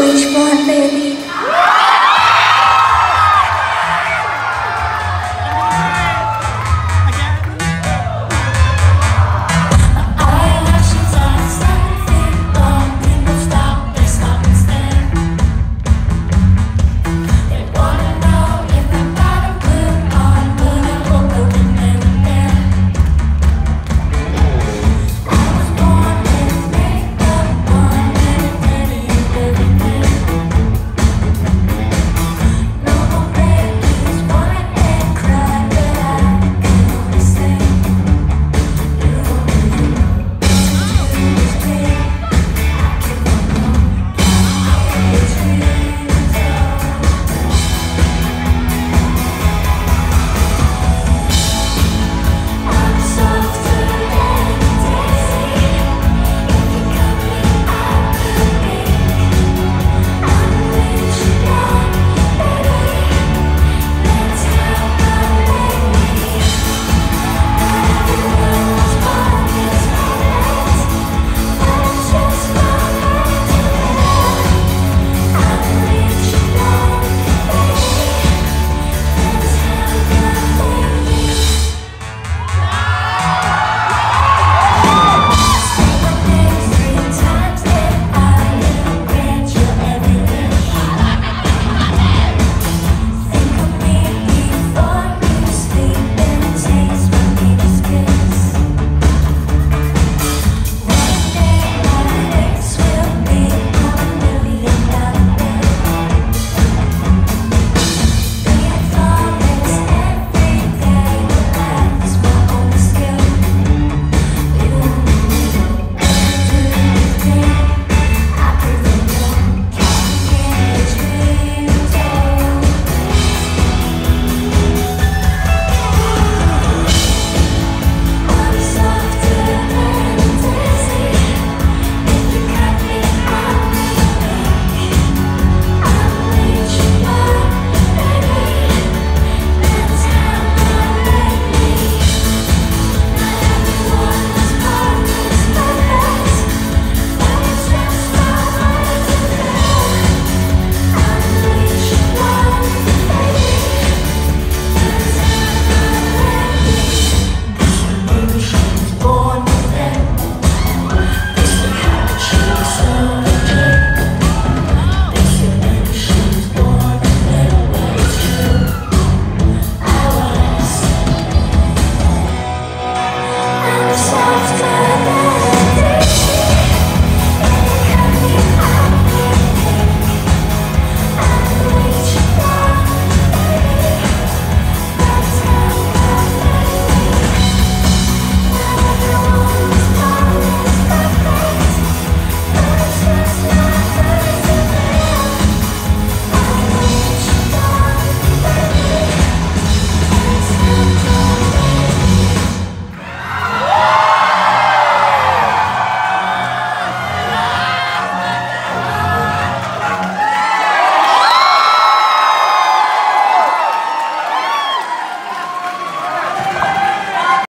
Which one, baby.